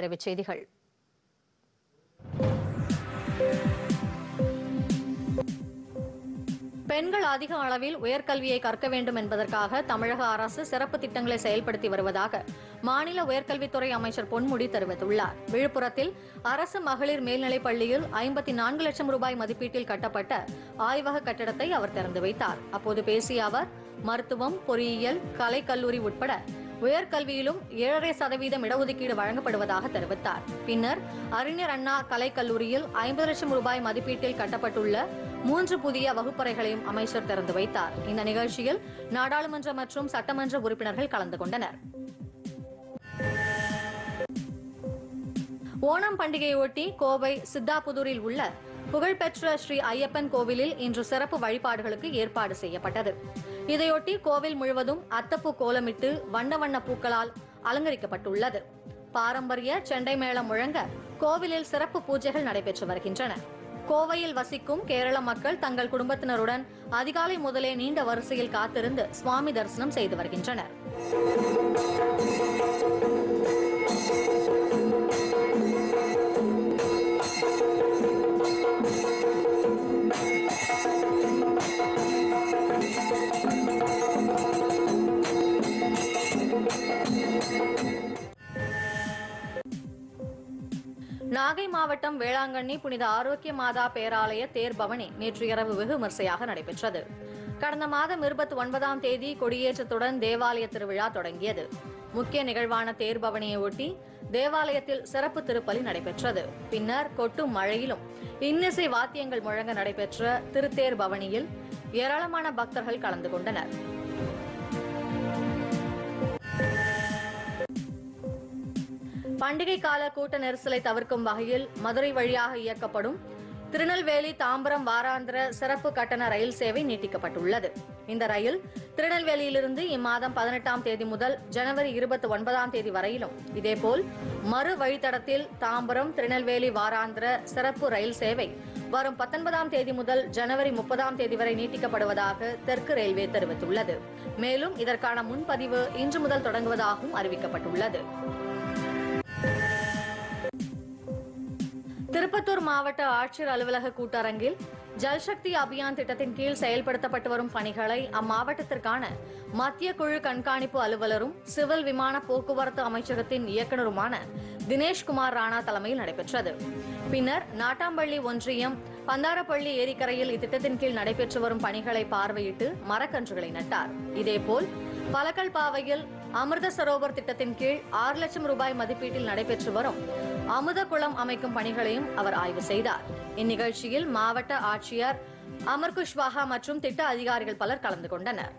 விரைவுச் செய்திகள். பெண்கள் அதிக அளவில் உயர்கல்வியை கற்க வேண்டும் என்பதற்காக தமிழக அரசு சிறப்பு திட்டங்களை செயல்படுத்தி வருவதாக மாநில உயர்கல்வித்துறை அமைச்சர் பொன்முடி தெரிவித்துள்ளார். விழுப்புரத்தில் அரசு மகளிர் மேல்நிலைப் பள்ளியில் ஐம்பத்தி நான்கு லட்சம் ரூபாய் மதிப்பீட்டில் கட்டப்பட்ட ஆய்வக கட்டிடத்தை அவர் திறந்து வைத்தார். அப்போது பேசிய அவர் மருத்துவம் பொறியியல் கலை கல்லூரி உட்பட உயர்கல்வியிலும் ஏழரை சதவீதம் இடஒதுக்கீடு வழங்கப்படுவதாக தெரிவித்தார். பின்னர் அறிஞர் அண்ணா கலைக்கல்லூரியில் ஐம்பது லட்சம் ரூபாய் மதிப்பீட்டில் கட்டப்பட்டுள்ள மூன்று புதிய வகுப்பறைகளையும் அமைச்சர் திறந்து வைத்தார். இந்த நிகழ்ச்சியில் நாடாளுமன்ற மற்றும் சட்டமன்ற உறுப்பினர்கள் கலந்து கொண்டனர். ஓணம் பண்டிகையொட்டி கோவை சித்தாபுதூரில் உள்ள புகழ்பெற்ற ஸ்ரீ ஐயப்பன் கோவிலில் இன்று சிறப்பு வழிபாடுகளுக்கு ஏற்பாடு செய்யப்பட்டது. இதையொட்டி கோவில் முழுவதும் அத்தப்பூ கோலமிட்டு வண்ண வண்ண பூக்களால் அலங்கரிக்கப்பட்டுள்ளது. பாரம்பரிய செண்டை மேளம் முழங்க கோவிலில் சிறப்பு பூஜைகள் நடைபெற்று வருகின்றன. கோவையில் வசிக்கும் கேரள மக்கள் தங்கள் குடும்பத்தினருடன் அதிகாலை முதலே நீண்ட வரிசையில் காத்திருந்து சுவாமி தரிசனம் செய்து வருகின்றனர். நாகை மாவட்டம் வேளாங்கண்ணி புனித ஆரோக்கிய மாதா பேராலய தேர்பவனி நேற்று இரவு வெகு விமர்சையாக நடைபெற்றது. கடந்த மாதம் இருபத்தி ஒன்பதாம் தேதி கொடியேற்றத்துடன் தேவாலய திருவிழா தொடங்கியது. முக்கிய நிகழ்வான தேர்பவனியை ஒட்டி தேவாலயத்தில் சிறப்பு திருப்பலி நடைபெற்றது. பின்னர் கொட்டும் மழையிலும் இன்னிசை வாத்தியங்கள் முழங்க நடைபெற்ற திருத்தேர் பவனியில் ஏராளமான பக்தர்கள் கலந்து கொண்டனர். பண்டிகை கால கூட்ட நெரிசலை தவிர்க்கும் வகையில் மதுரை வழியாக இயக்கப்படும் திருநெல்வேலி தாம்பரம் வாராந்திர சிறப்பு கட்டண ரயில் சேவை நீட்டிக்கப்பட்டுள்ளது. இந்த ரயில் திருநெல்வேலியிலிருந்து இம்மாதம் பதினெட்டாம் தேதி முதல் ஜனவரி இருபத்தி ஒன்பதாம் தேதி வரையிலும். இதேபோல் மறு வழித்தடத்தில் தாம்பரம் திருநெல்வேலி வாராந்திர சிறப்பு ரயில் சேவை வரும் பத்தொன்பதாம் தேதி முதல் ஜனவரி முப்பதாம் தேதி வரை நீட்டிக்கப்படுவதாக தெற்கு ரயில்வே தெரிவித்துள்ளது. மேலும் இதற்கான முன்பதிவு இன்று முதல் தொடங்குவதாகவும் அறிவிக்கப்பட்டுள்ளது. திருப்பத்தூர் மாவட்ட ஆட்சியர் அலுவலக கூட்டரங்கில் ஜல்சக்தி அபியான் திட்டத்தின் கீழ் செயல்படுத்தப்பட்டு வரும் பணிகளை அம்மாவட்டத்திற்கான மத்திய குழு கண்காணிப்பு அலுவலரும் சிவில் விமான போக்குவரத்து அமைச்சகத்தின் இயக்குநருமான தினேஷ்குமார் ராணா தலைமையில் நடைபெற்றது. பின்னர் நாட்டாம்பள்ளி ஒன்றியம் பந்தாரப்பள்ளி ஏரிக்கரையில் இத்திட்டத்தின் கீழ் நடைபெற்று வரும் பணிகளை பார்வையிட்டு மரக்கன்றுகளை நட்டார். இதேபோல் பலக்கல் பாவையில் அமிர்த சரோவர் திட்டத்தின் கீழ் ஆறு லட்சம் ரூபாய் மதிப்பீட்டில் நடைபெற்று வரும் அமுத குளம் அமைக்கும் பணிகளையும் அவர் ஆய்வு செய்தார். இந்நிகழ்ச்சியில் மாவட்ட ஆட்சியர் அமர்குஷ்வாஹா மற்றும் திட்ட அதிகாரிகள் பலர் கலந்து கொண்டனர்.